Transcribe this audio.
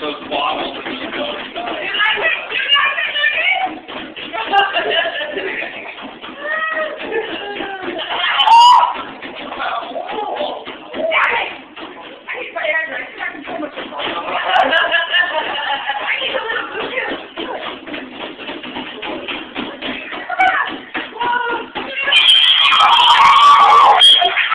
those bottles